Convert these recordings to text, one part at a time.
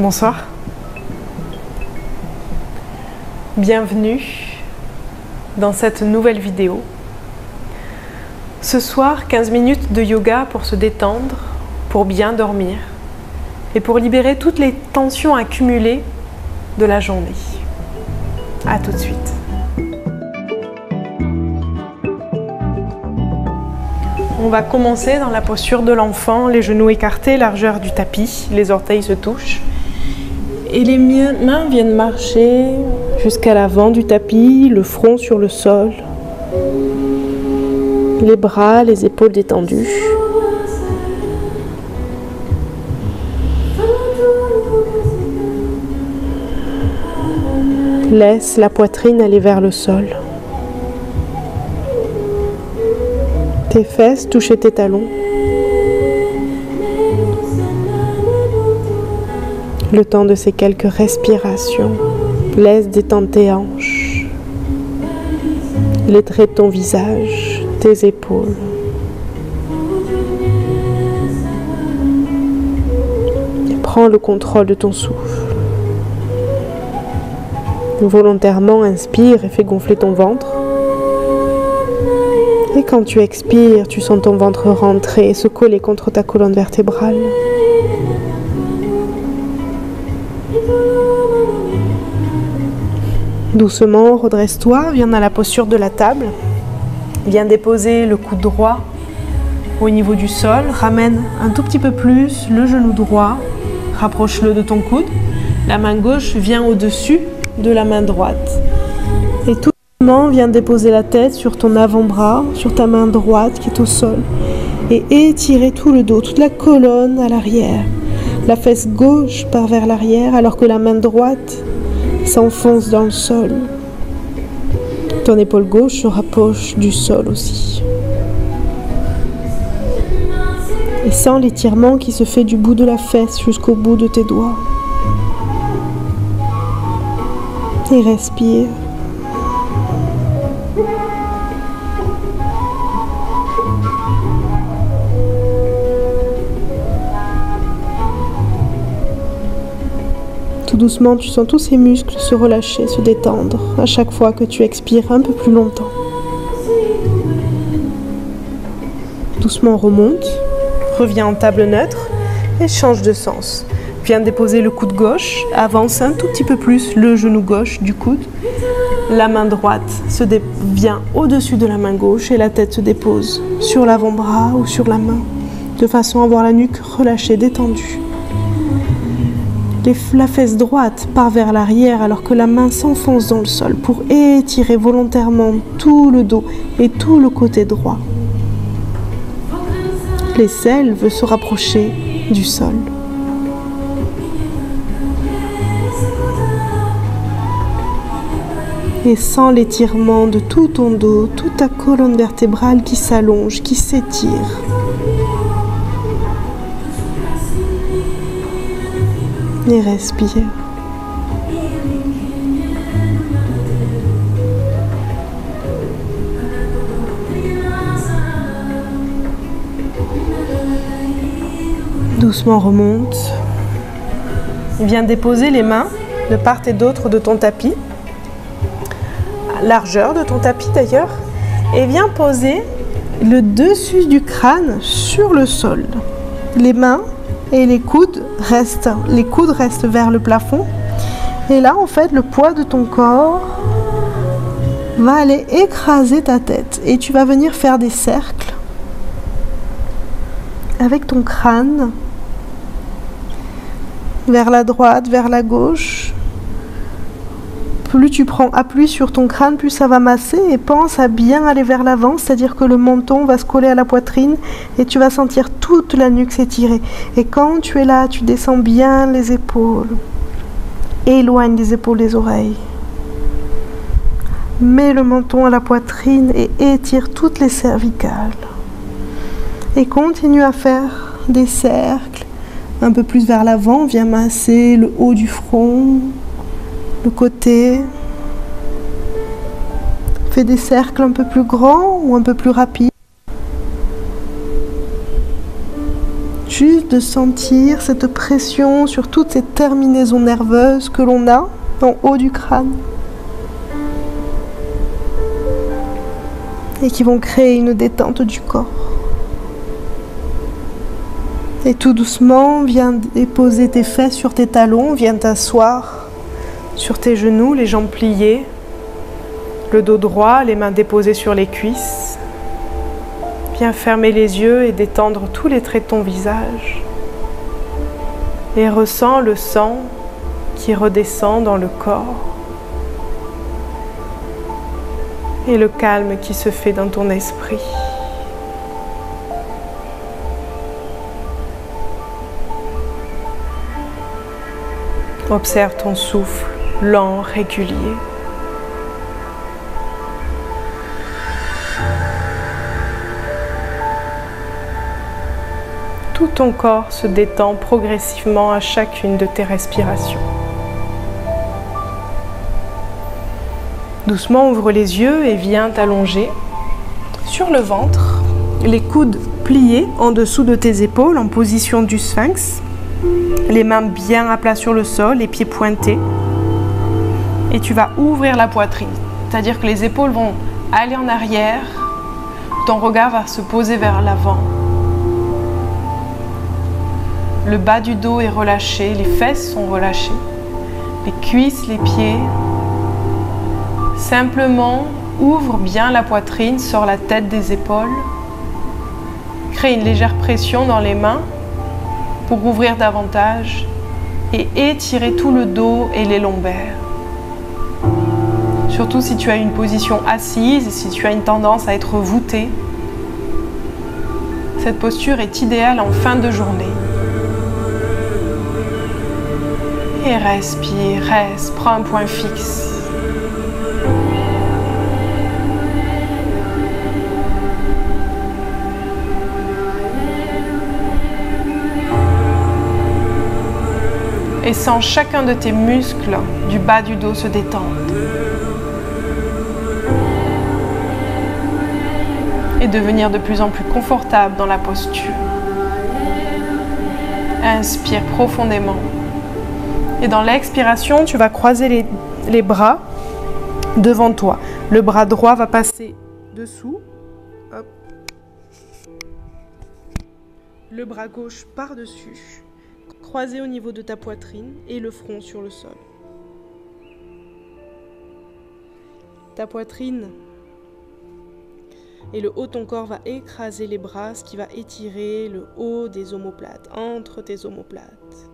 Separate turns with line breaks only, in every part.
Bonsoir. Bienvenue dans cette nouvelle vidéo. Ce soir, 15 minutes de yoga pour se détendre, pour bien dormir et pour libérer toutes les tensions accumulées de la journée. A tout de suite. On va commencer dans la posture de l'enfant, les genoux écartés, largeur du tapis, les orteils se touchent. Et les mains viennent marcher jusqu'à l'avant du tapis, le front sur le sol, les bras, les épaules détendues. Laisse la poitrine aller vers le sol. Tes fesses toucher tes talons. Le temps de ces quelques respirations, laisse détendre tes hanches, les traits de ton visage, tes épaules. prends le contrôle de ton souffle. Volontairement, inspire et fais gonfler ton ventre. Et quand tu expires, tu sens ton ventre rentrer et se coller contre ta colonne vertébrale. Doucement, redresse-toi, viens à la posture de la table. Viens déposer le coude droit au niveau du sol. Ramène un tout petit peu plus le genou droit. Rapproche-le de ton coude. La main gauche vient au-dessus de la main droite. Et tout doucement, viens déposer la tête sur ton avant-bras, sur ta main droite qui est au sol. Et étirer tout le dos, toute la colonne à l'arrière. La fesse gauche part vers l'arrière alors que la main droite s'enfonce dans le sol. Ton épaule gauche se rapproche du sol aussi. Et sens l'étirement qui se fait du bout de la fesse jusqu'au bout de tes doigts. Et respire. Doucement, tu sens tous ces muscles se relâcher, se détendre à chaque fois que tu expires un peu plus longtemps. Doucement remonte, reviens en table neutre et change de sens. Viens déposer le coude gauche, avance un tout petit peu plus le genou gauche du coude. La main droite se vient au-dessus de la main gauche et la tête se dépose sur l'avant-bras ou sur la main, de façon à avoir la nuque relâchée, détendue la fesse droite part vers l'arrière alors que la main s'enfonce dans le sol pour étirer volontairement tout le dos et tout le côté droit. L'aisselle veut se rapprocher du sol. Et sans l'étirement de tout ton dos, toute ta colonne vertébrale qui s'allonge, qui s'étire. Et respire. Doucement remonte. Viens déposer les mains de part et d'autre de ton tapis, largeur de ton tapis d'ailleurs, et viens poser le dessus du crâne sur le sol. Les mains et les coudes restent, les coudes restent vers le plafond. Et là, en fait, le poids de ton corps va aller écraser ta tête et tu vas venir faire des cercles avec ton crâne vers la droite, vers la gauche, plus tu prends appui sur ton crâne, plus ça va masser et pense à bien aller vers l'avant, c'est-à-dire que le menton va se coller à la poitrine et tu vas sentir toute la nuque s'étirer. Et quand tu es là, tu descends bien les épaules. Éloigne les épaules des oreilles. Mets le menton à la poitrine et étire toutes les cervicales. Et continue à faire des cercles un peu plus vers l'avant, viens masser le haut du front, le côté. Fais des cercles un peu plus grands ou un peu plus rapides. Juste de sentir cette pression sur toutes ces terminaisons nerveuses que l'on a en haut du crâne. Et qui vont créer une détente du corps. Et tout doucement, viens déposer tes fesses sur tes talons, viens t'asseoir sur tes genoux, les jambes pliées, le dos droit, les mains déposées sur les cuisses. Viens fermer les yeux et détendre tous les traits de ton visage. Et ressens le sang qui redescend dans le corps. Et le calme qui se fait dans ton esprit. Observe ton souffle lent, régulier. tout ton corps se détend progressivement à chacune de tes respirations. Doucement ouvre les yeux et viens t'allonger sur le ventre, les coudes pliés en dessous de tes épaules en position du sphinx, les mains bien à plat sur le sol, les pieds pointés. Et tu vas ouvrir la poitrine, c'est-à-dire que les épaules vont aller en arrière, ton regard va se poser vers l'avant le bas du dos est relâché, les fesses sont relâchées, les cuisses, les pieds. Simplement, ouvre bien la poitrine, sors la tête des épaules. Crée une légère pression dans les mains pour ouvrir davantage et étirer tout le dos et les lombaires. Surtout si tu as une position assise si tu as une tendance à être voûté. Cette posture est idéale en fin de journée. Et respire, reste, prends un point fixe. Et sens chacun de tes muscles du bas du dos se détendre. Et devenir de plus en plus confortable dans la posture. Inspire profondément. Et dans l'expiration, tu vas croiser les, bras devant toi. Le bras droit va passer dessous. Le bras gauche par-dessus, croisé au niveau de ta poitrine et le front sur le sol. Ta poitrine et le haut de ton corps va écraser les bras, ce qui va étirer le haut des omoplates, entre tes omoplates.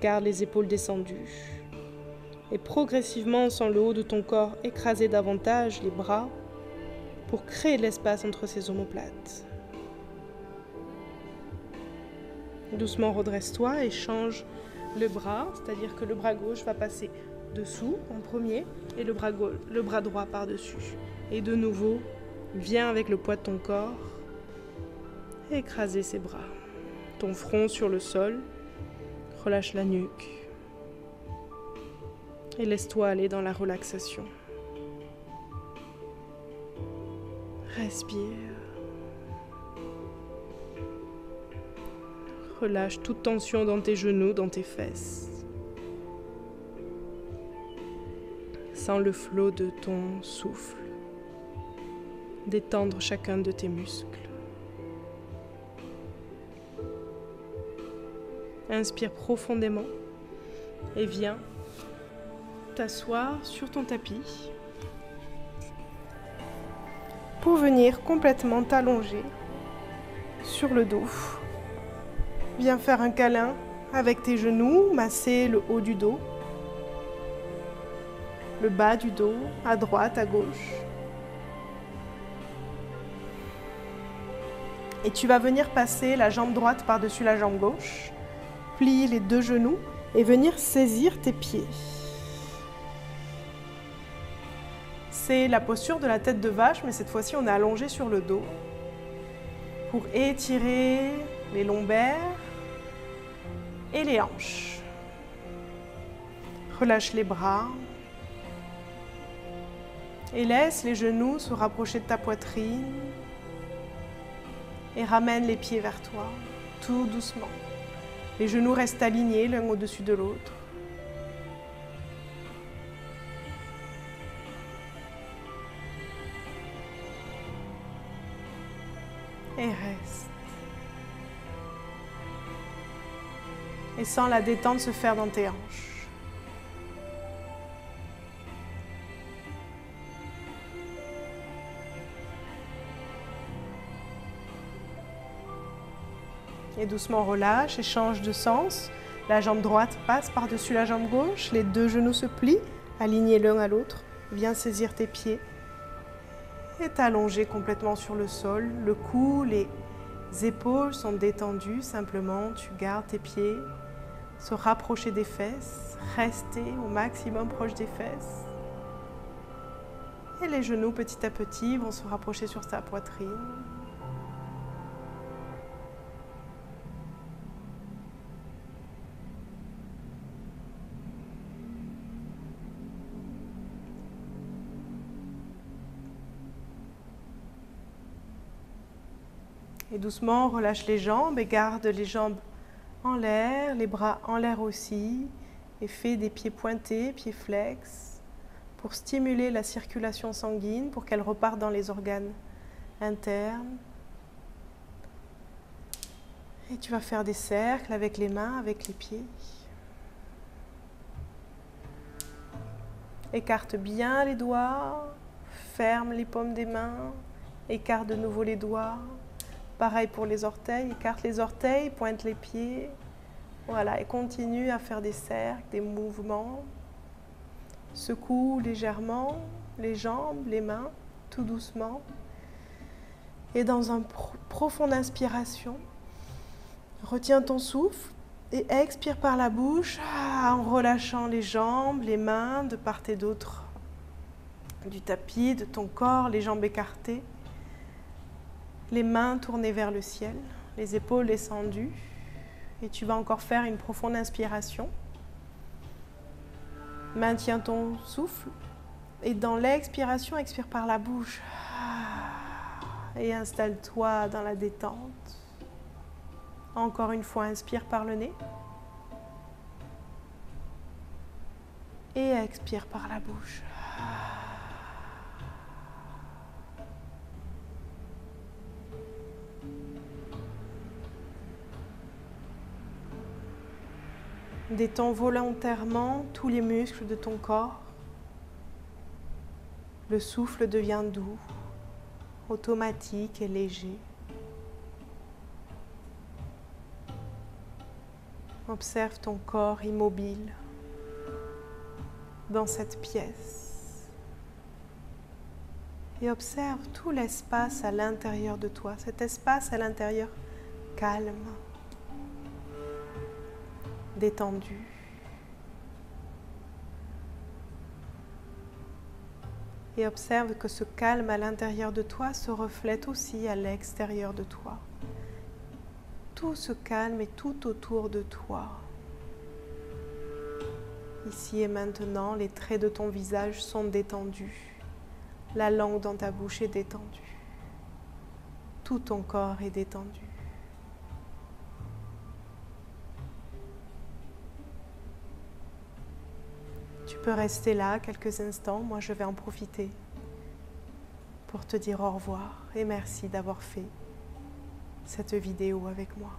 Garde les épaules descendues. Et progressivement, sans le haut de ton corps écraser davantage les bras pour créer de l'espace entre ces omoplates. Doucement redresse-toi et change le bras, c'est-à-dire que le bras gauche va passer dessous en premier et le bras, droit par-dessus. Et de nouveau, viens avec le poids de ton corps écraser ses bras. Ton front sur le sol, Relâche la nuque et laisse-toi aller dans la relaxation. Respire. Relâche toute tension dans tes genoux, dans tes fesses. Sens le flot de ton souffle. Détendre chacun de tes muscles. Inspire profondément et viens t'asseoir sur ton tapis pour venir complètement t'allonger sur le dos. Viens faire un câlin avec tes genoux, masser le haut du dos, le bas du dos, à droite, à gauche. Et tu vas venir passer la jambe droite par-dessus la jambe gauche plier les deux genoux et venir saisir tes pieds. C'est la posture de la tête de vache, mais cette fois-ci on est allongé sur le dos pour étirer les lombaires et les hanches. Relâche les bras. Et laisse les genoux se rapprocher de ta poitrine. Et ramène les pieds vers toi, tout doucement. Les genoux restent alignés l'un au-dessus de l'autre. Et sens la détente se faire dans tes hanches. Et doucement relâche et change de sens. La jambe droite passe par-dessus la jambe gauche. Les deux genoux se plient, alignés l'un à l'autre. Viens saisir tes pieds. Et t'allonger complètement sur le sol. Le cou, les épaules sont détendues. Simplement, tu gardes tes pieds. Se rapprocher des fesses. Rester au maximum proche des fesses. Et les genoux petit à petit vont se rapprocher sur ta poitrine. Et doucement, relâche les jambes et garde les jambes en l'air, les bras en l'air aussi. Et fais des pieds pointés, pieds flex, pour stimuler la circulation sanguine, pour qu'elle reparte dans les organes internes. Et tu vas faire des cercles avec les mains, avec les pieds. Écarte bien les doigts, ferme les paumes des mains, écarte de nouveau les doigts. Pareil pour les orteils, écarte les orteils, pointe les pieds. Voilà, et continue à faire des cercles, des mouvements. Secoue légèrement les jambes, les mains, tout doucement. Et dans une profonde inspiration, retiens ton souffle et expire par la bouche ah, en relâchant les jambes, les mains de part et d'autre du tapis, de ton corps, les jambes écartées les mains tournées vers le ciel, les épaules descendues. Et tu vas encore faire une profonde inspiration. Maintiens ton souffle. Et dans l'expiration, expire par la bouche. Et installe-toi dans la détente. Encore une fois, inspire par le nez. Et expire par la bouche. Détends volontairement tous les muscles de ton corps. Le souffle devient doux, automatique et léger. Observe ton corps immobile dans cette pièce et observe tout l'espace à l'intérieur de toi, cet espace à l'intérieur calme, détendu. Et observe que ce calme à l'intérieur de toi se reflète aussi à l'extérieur de toi. Tout ce calme est tout autour de toi. Ici et maintenant, les traits de ton visage sont détendus. La langue dans ta bouche est détendue. Tout ton corps est détendu. Rester là quelques instants, moi je vais en profiter pour te dire au revoir et merci d'avoir fait cette vidéo avec moi.